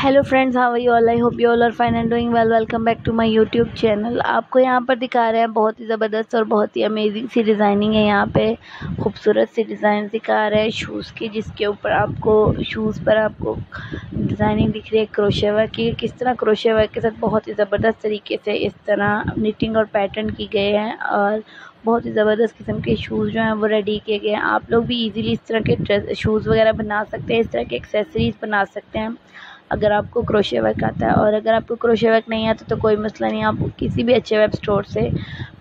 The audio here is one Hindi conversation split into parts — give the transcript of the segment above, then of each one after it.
Hello friends how are you all I hope you all are fine and doing well welcome back to my YouTube channel आपको यहाँ पर दिखा रहे हैं बहुत ही ज़बरदस्त और बहुत ही अमेजिंग सी डिज़ाइनिंग है यहाँ पे। खूबसूरत सी डिज़ाइन दिखा रहे हैं शूज़ की, जिसके ऊपर आपको शूज़ पर आपको डिज़ाइनिंग दिख रही है क्रोशे वर्क की। किस तरह क्रोशे वर्क के साथ बहुत ही ज़बरदस्त तरीके से इस तरह निटिंग और पैटर्न की गए हैं और बहुत ही ज़बरदस्त किस्म के शूज़ जो हैं वो रेडी किए गए हैं। आप लोग भी इजीली इस तरह के ड्रेस शूज़ वगैरह बना सकते हैं, इस तरह के एक्सेसरीज़ बना सकते हैं। अगर आपको क्रोशे वर्क आता है और अगर आपको क्रोशे वर्क नहीं आता तो कोई मसला नहीं, आप किसी भी अच्छे वेब स्टोर से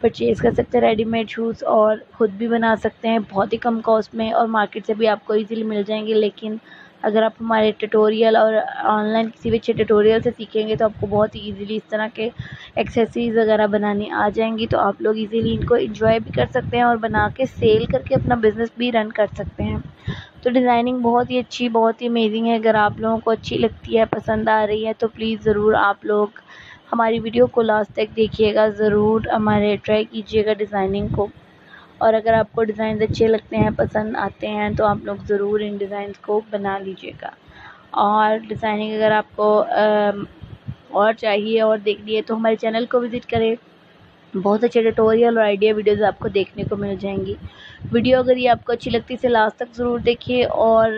परचेज़ कर सकते हैं रेडीमेड शूज़ और ख़ुद भी बना सकते हैं। बहुत ही कम कॉस्ट में और मार्केट से भी आपको ईज़िली मिल जाएँगे, लेकिन अगर आप हमारे ट्यूटोरियल और ऑनलाइन किसी भी अच्छे ट्यूटोरियल से सीखेंगे तो आपको बहुत ही ईज़िली इस तरह के एक्सेसरीज़ वगैरह बनानी आ जाएँगी। तो आप लोग इजीली इनको इंजॉय भी कर सकते हैं और बना के सेल करके अपना बिज़नेस भी रन कर सकते हैं। तो डिज़ाइनिंग बहुत ही अच्छी, बहुत ही अमेजिंग है। अगर आप लोगों को अच्छी लगती है, पसंद आ रही है तो प्लीज़ ज़रूर आप लोग हमारी वीडियो को लास्ट तक देखिएगा। ज़रूर हमारे ट्राई कीजिएगा डिज़ाइनिंग को। और अगर आपको डिज़ाइन अच्छे लगते हैं, पसंद आते हैं तो आप लोग ज़रूर इन डिज़ाइन को बना लीजिएगा। और डिज़ाइनिंग अगर आपको और चाहिए और देखनी है तो हमारे चैनल को विज़िट करें। बहुत अच्छे ट्यूटोरियल और आइडिया वीडियोज़ आपको देखने को मिल जाएँगी। वीडियो अगर ये आपको अच्छी लगती है लास्ट तक ज़रूर देखिए और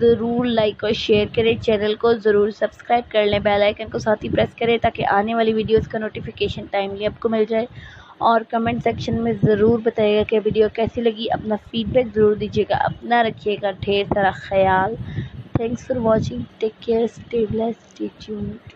ज़रूर लाइक और शेयर करें। चैनल को ज़रूर सब्सक्राइब कर लें। बेल आइकन को साथ ही प्रेस करें ताकि आने वाली वीडियोस का नोटिफिकेशन टाइमली आपको मिल जाए। और कमेंट सेक्शन में ज़रूर बताइएगा कि वीडियो कैसी लगी। अपना फीडबैक ज़रूर दीजिएगा। अपना रखिएगा ढेर सारा ख्याल। Thanks for watching take care stay blessed stay tuned